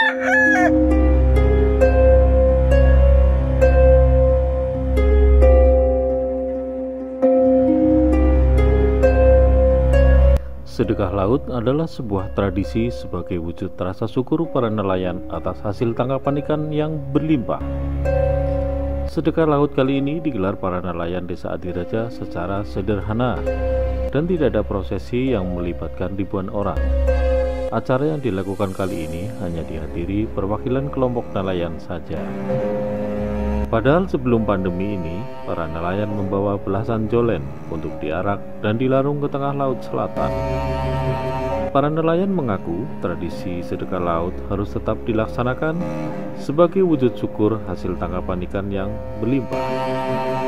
Sedekah laut adalah sebuah tradisi sebagai wujud rasa syukur para nelayan atas hasil tangkapan ikan yang berlimpah. Sedekah laut kali ini digelar para nelayan Desa Adiraja secara sederhana dan tidak ada prosesi yang melibatkan ribuan orang. Acara yang dilakukan kali ini hanya dihadiri perwakilan kelompok nelayan saja. Padahal sebelum pandemi ini, para nelayan membawa belasan jolen untuk diarak dan dilarung ke tengah laut selatan. Para nelayan mengaku tradisi sedekah laut harus tetap dilaksanakan sebagai wujud syukur hasil tangkapan ikan yang berlimpah.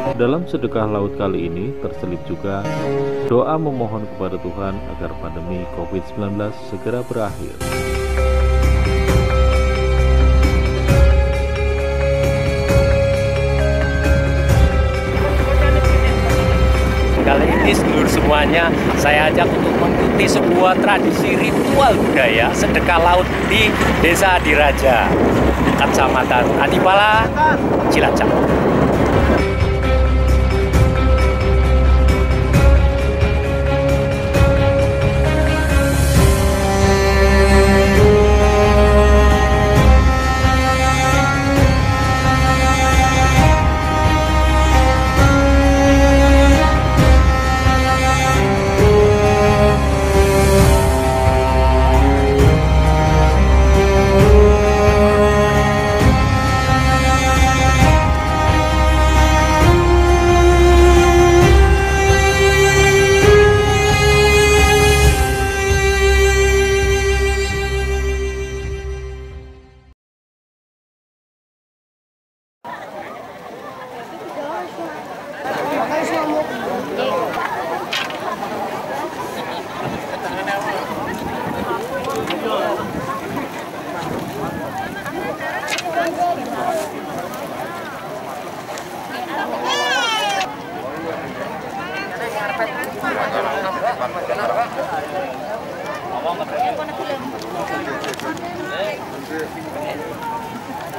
Dalam sedekah laut kali ini terselip juga doa memohon kepada Tuhan agar pandemi COVID-19 segera berakhir. Kali ini seluruh semuanya saya ajak untuk mengikuti sebuah tradisi ritual budaya sedekah laut di Desa Adiraja, Kecamatan Adipala, Cilacap.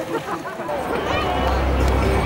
えっ!?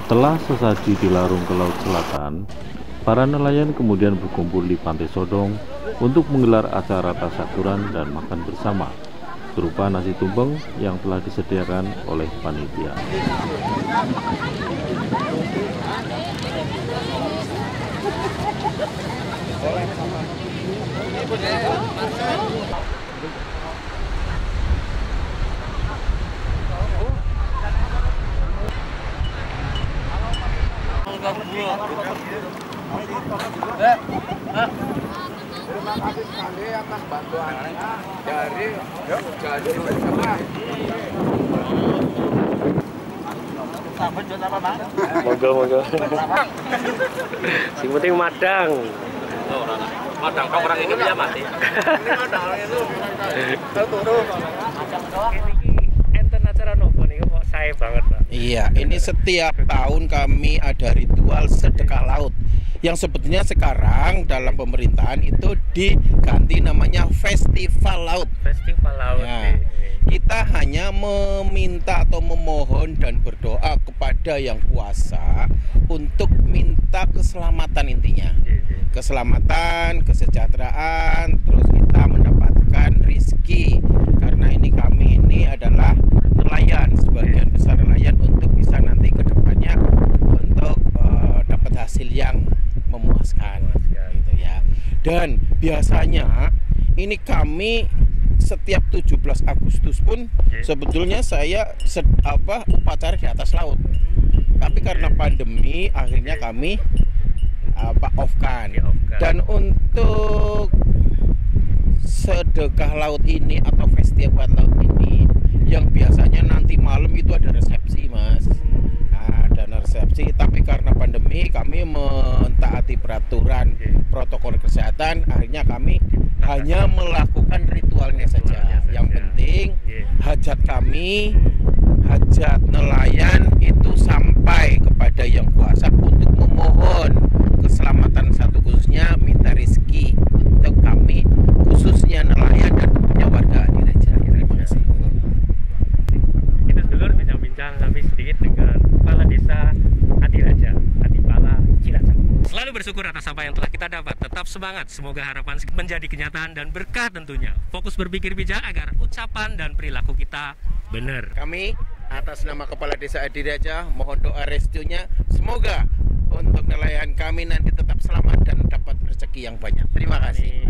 Setelah sesaji dilarung ke laut selatan, para nelayan kemudian berkumpul di Pantai Sodong untuk menggelar acara tasakuran dan makan bersama, berupa nasi tumpeng yang telah disediakan oleh panitia. Terima kasih sekali atas bantuannya dari jadi bersama. Moga moga. Sing penting madang. Madang kok orang ini bisa mati. Enten acara nopo nih kok saya banget, Pak. Iya, ini setiap tahun kami ada ritual sedekah laut yang sebetulnya sekarang dalam pemerintahan itu diganti namanya festival laut. Festival laut. Ya. nih. Kita hanya meminta atau memohon dan berdoa kepada yang kuasa untuk minta keselamatan intinya. Iya, iya. Keselamatan, kesejahteraan, terus kita mendapatkan rizki karena ini kami ini adalah nelayan sebagian besar nelayan untuk bisa nanti ke depannya untuk eh, dapat hasil yang memuaskan Memuaskan. gitu ya. Dan biasanya ini kami setiap 17 Agustus pun Oke. sebetulnya saya sed- apa upacara di atas laut. Tapi karena pandemi akhirnya kami apa off-kan. Di off-kan. Dan untuk sedekah laut ini atau festival laut ini yang biasanya nanti malam itu ada resepsi, Mas. Nah, ada resepsi, tapi karena pandemi kami mentaati peraturan protokol kesehatan, akhirnya kami hanya melakukan ritualnya saja. Yang penting Iya. hajat kami, hajat nelayan itu sampai kepada yang kuasa untuk memohon keselamatan satu khususnya minta rezeki untuk kami khususnya nelayan dan tentunya warga Adiraja. Terima kasih. Kita sedulur bincang-bincang kami sedikit dengan Kepala Desa Adiraja, Adipala Cilacap. Selalu bersyukur atas apa yang telah kita dapat. Tetap semangat, semoga harapan menjadi kenyataan dan berkah tentunya. Fokus berpikir bijak agar ucapan dan perilaku kita benar. Kami atas nama Kepala Desa Adiraja mohon doa restunya semoga untuk nelayan kami nanti tetap selamat dan dapat rezeki yang banyak. Terima kasih.